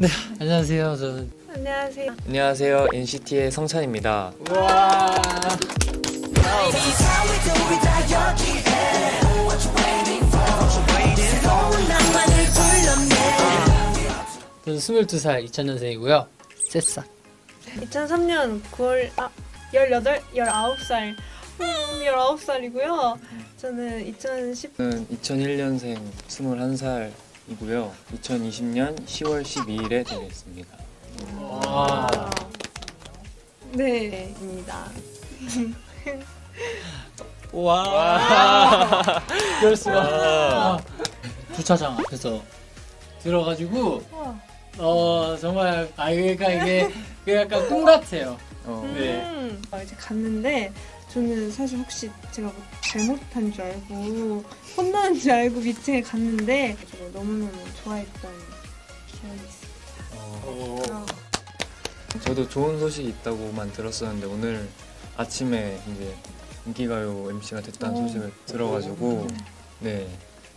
네, 안녕하세요. 저는 안녕하세요. 안녕하세요 NCT의 성찬입니다. 와. 저는 22살 2000년생이고요. 새싹. 2003년 9월 아 18, 19살. 음, 19살이고요. 저는 2010 저는 2001년생 21살 이고요. 2020년 10월 12일에 데뷔했습니다. 와. 네입니다. 와. 이럴 수가. 와. 아, 주차장 앞에서 들어가지고. 어 정말 아 그러니까 이게 그 약간 꿈 같아요. 어, 네. 음, 어, 이제 갔는데 저는 사실 혹시 제가 뭐 잘못한 줄 알고 혼나는 줄 알고 미팅에 갔는데 제가 너무너무 좋아했던 기억이 있습니다. 어, 어. 저도 좋은 소식이 있다고만 들었었는데 오늘 아침에 이제 인기가요 MC가 됐다는 오. 소식을 들어가지고 네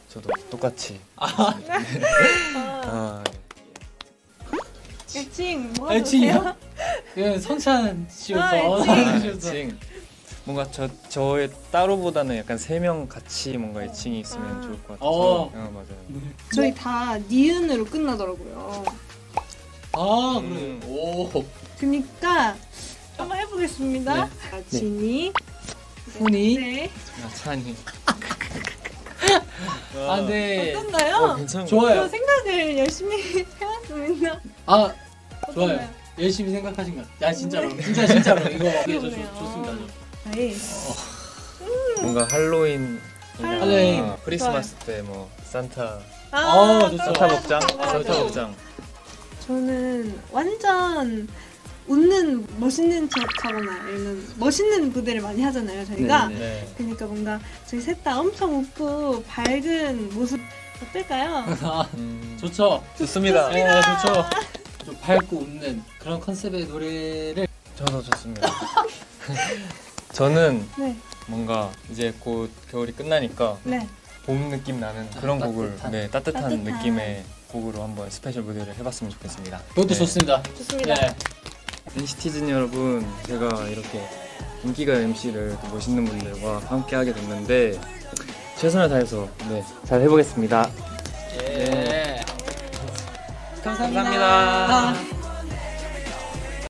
저도 똑같이 아, 아, 애칭 뭐가 애칭이요? 좋으세요? 그 성찬 씨 오빠. 아, 애칭. 뭔가 저 저의 따로보다는 약간 세 명 같이 뭔가 애칭이 있으면 아. 좋을 것 같아서 어. 어, 맞아요. 저희 다 니은으로 끝나더라고요. 아 음. 그래. 오. 그니까 한번 해보겠습니다. 네. 자, 진이, 훈이. 네. 아, 찬이. 아 네. 어떤가요? 어, 괜찮은 것저 좋아요. 생각을 열심히 해왔습니다. 아 좋아요. 어떤가요? 열심히 생각하신 것 같아요. 야 진짜로. 진짜 진짜로 이거 이게 저. 좋- 좋습니다. 저. 네. 뭔가 할로윈 할로윈. 크리스마스 때 뭐 산타 아, 좋죠. 산타 복장. 산타 복장 저는 완전 웃는 멋있는 척하거나 이런 멋있는 무대를 많이 하잖아요 저희가 네네. 네. 그러니까 뭔가 저희 셋 다 엄청 웃고 밝은 모습 어떨까요? 아, 음, 좋죠. 좋습니다. 네, 좋죠. 좀 밝고 웃는 그런 컨셉의 노래를 저도 좋습니다. 저는 네, 뭔가 이제 곧 겨울이 끝나니까 네. 봄 느낌 나는 그런 아, 곡을 따뜻한. 네 따뜻한, 따뜻한. 느낌의 곡으로 한번 스페셜 무대를 해봤으면 좋겠습니다. 그것도 네. 좋습니다. 좋습니다. 네. NCTzen 여러분, 제가 이렇게 인기가요 MC를 멋있는 분들과 함께 하게 됐는데 최선을 다해서 네, 잘 해보겠습니다. 예. 감사합니다.